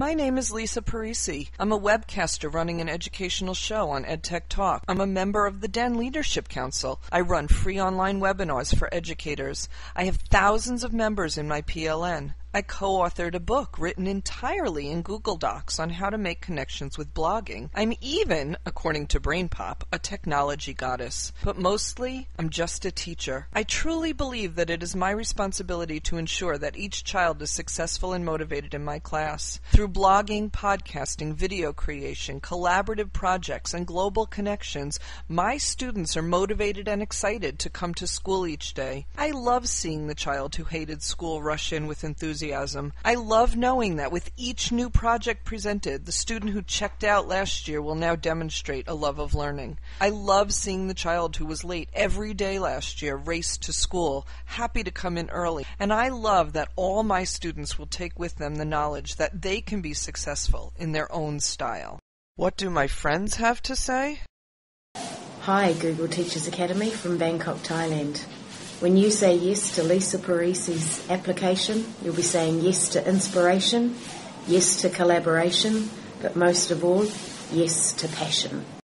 My name is Lisa Parisi. I'm a webcaster running an educational show on EdTech Talk. I'm a member of the DEN Leadership Council. I run free online webinars for educators. I have thousands of members in my PLN. I co-authored a book written entirely in Google Docs on how to make connections with blogging. I'm even, according to BrainPop, a technology goddess. But mostly, I'm just a teacher. I truly believe that it is my responsibility to ensure that each child is successful and motivated in my class. Through blogging, podcasting, video creation, collaborative projects, and global connections, my students are motivated and excited to come to school each day. I love seeing the child who hated school rush in with enthusiasm enthusiasm. I love knowing that with each new project presented, the student who checked out last year will now demonstrate a love of learning. I love seeing the child who was late every day last year race to school, happy to come in early. And I love that all my students will take with them the knowledge that they can be successful in their own style. What do my friends have to say? Hi, Google Teachers Academy from Bangkok, Thailand. When you say yes to Lisa Parisi's application, you'll be saying yes to inspiration, yes to collaboration, but most of all, yes to passion.